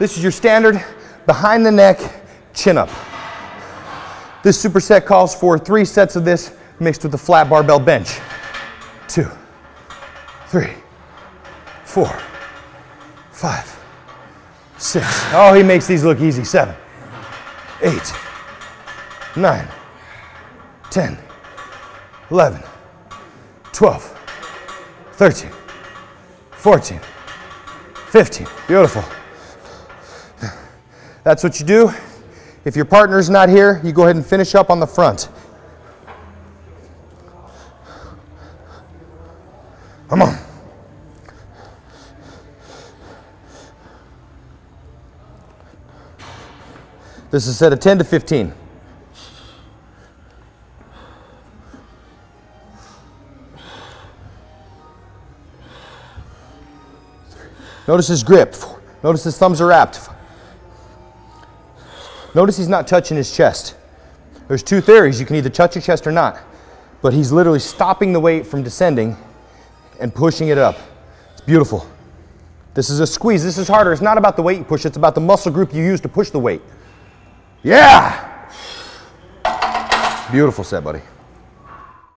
This is your standard behind the neck chin up. This superset calls for three sets of this mixed with a flat barbell bench. Two, three, four, five, six. Oh, he makes these look easy. Seven, eight, nine, 10, 11, 12, 13, 14, 15. Beautiful. That's what you do. If your partner's not here, you go ahead and finish up on the front. Come on. This is set of 10 to 15. Notice his grip. Notice his thumbs are wrapped. Notice he's not touching his chest. There's two theories. You can either touch your chest or not. But he's literally stopping the weight from descending and pushing it up. It's beautiful. This is a squeeze. This is harder. It's not about the weight you push. It's about the muscle group you use to push the weight. Yeah! Beautiful set, buddy.